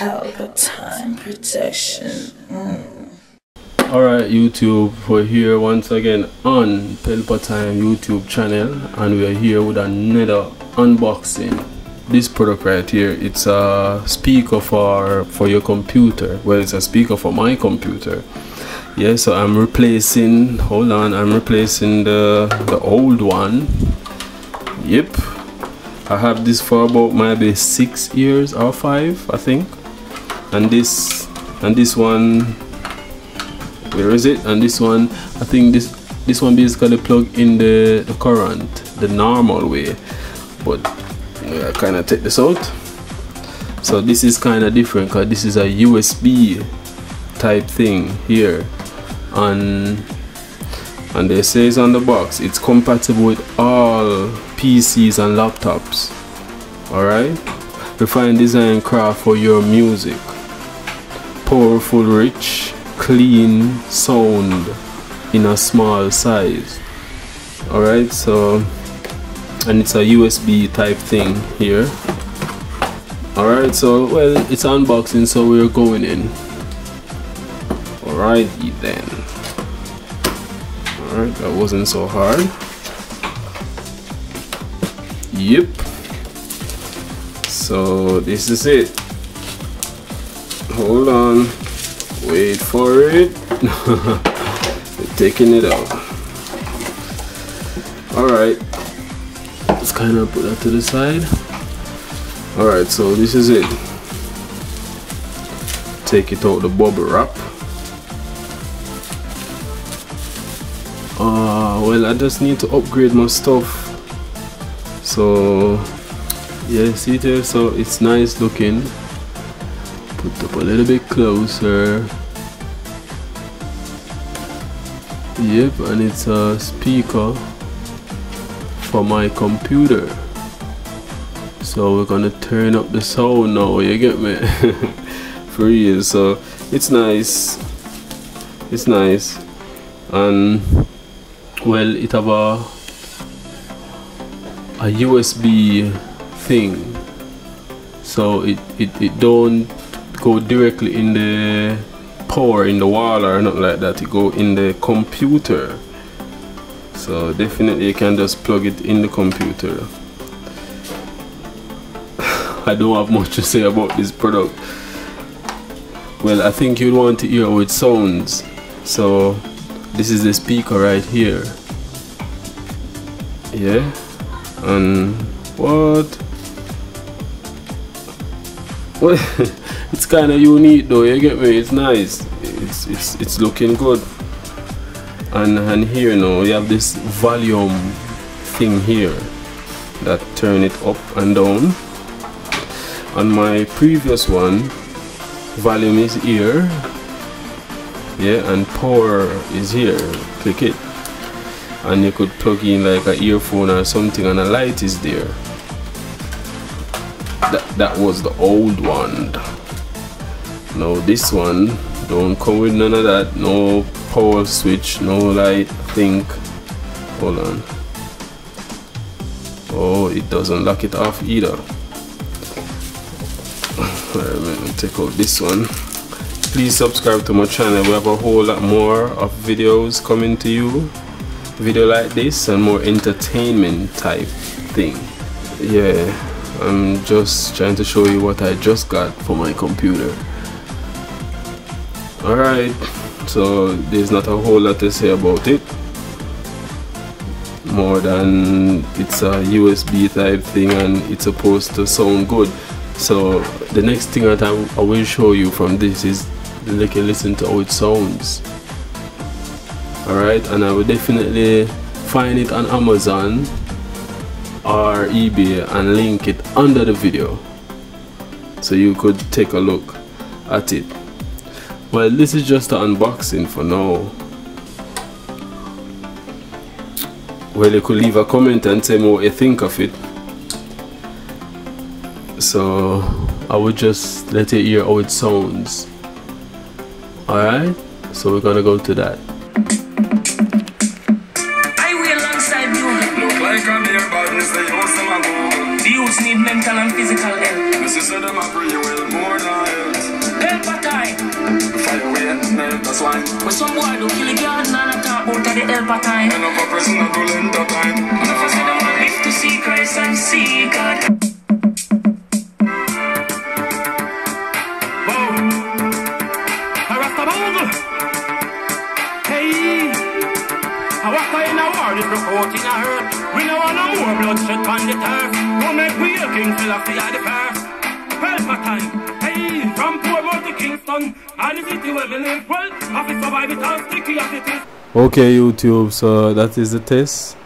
Protection. Mm. Alright YouTube, we're here once again on Pelpa Time YouTube channel and we're here with another unboxing. This product right here, it's a speaker for, for your computer. Well, it's a speaker for my computer. Yeah, so I'm replacing, hold on, I'm replacing the, the old one. Yep. I have this for about maybe six years or five, I think. And this, and this one where is it? And this one I think this this one basically plug in the, the current the normal way. But I kind of take this out. So this is kind of different because this is a USB type thing here. And and they says on the box it's compatible with all PCs and laptops. Alright? Refined design craft for your music powerful rich clean sound in a small size. Alright so and it's a USB type thing here. Alright so well it's unboxing so we're going in. Alright then. Alright that wasn't so hard. Yep. So this is it hold on. Wait for it. Taking it out. All right let's kind of put that to the side. All right so this is it. Take it out the bubble wrap. Uh well i just need to upgrade my stuff. So yeah see there? So it's nice looking put up a little bit closer. Yep and it's a speaker for my computer. So we're gonna turn up the sound now you get me? For so it's nice. It's nice. And well it have a a USB thing. So it, it, it don't go directly in the power in the wall or not like that. It go in the computer. So definitely you can just plug it in the computer. I don't have much to say about this product. Well I think you'd want to hear how it sounds. So this is the speaker right here. Yeah? And what? What it's kind of unique though you get me? It's nice. It's it's it's looking good. And and here now you have this volume thing here that turn it up and down. On my previous one volume is here. Yeah and power is here. Click it. And you could plug in like a earphone or something and a light is there. That, that was the old one now this one don't come with none of that. No power switch no light think. Hold on. Oh it doesn't lock it off either. Let me take out this one. Please subscribe to my channel. We have a whole lot more of videos coming to you. Video like this and more entertainment type thing. Yeah I'm just trying to show you what I just got for my computer alright so there's not a whole lot to say about it. More than it's a USB type thing and it's supposed to sound good. So the next thing that I, I will show you from this is you listen to how it sounds. Alright and I will definitely find it on Amazon or eBay and link it under the video. So you could take a look at it well this is just an unboxing for now well you could leave a comment and tell me what you think of it so I would just let you hear how it sounds alright so we're gonna go to that Like a mere badness, they use some a go. The youths need mental and physical health. Genesis said them a free will more than health. Helper time. Fire away, nail the swine. But some boy do kill a garden and I talk about the helper time. End up a prisoner to lend the time. And if I say them want live to see Christ and see God. Hey, I walk in a war, this reporting I heard. We know no more bloodshed on the turf. Won't make we a king till after the first. Helper time. Okay, YouTube, so that is the test,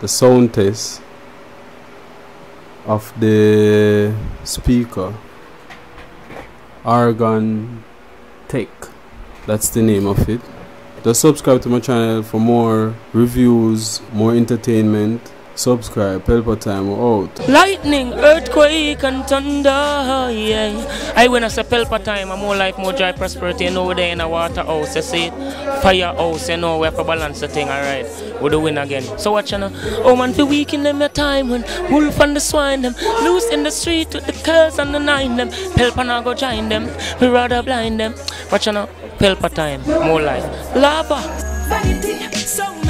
the sound test of the speaker. Argon Tech, that's the name of it. Just subscribe to my channel for more reviews, more entertainment. Subscribe, Pelpa Time, we're out. Lightning, earthquake, and thunder, yeah. I when I say pelpa time, I'm more life, more joy, prosperity, you know, we're there in a water house, you see? Fire house, you know, we have to balance the thing, alright? We do win again. So watch, you know. Oh man, for week in them, your time when wolf and the swine them, loose in the street with the curls and the nine them. Pelpa now go join them, we rather blind them. Watch, you know, pelpa time, more life. Lava. Vanity, so many gone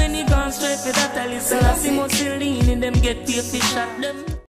straight for that, I listen, I see Mussolini, them get paid fish at them.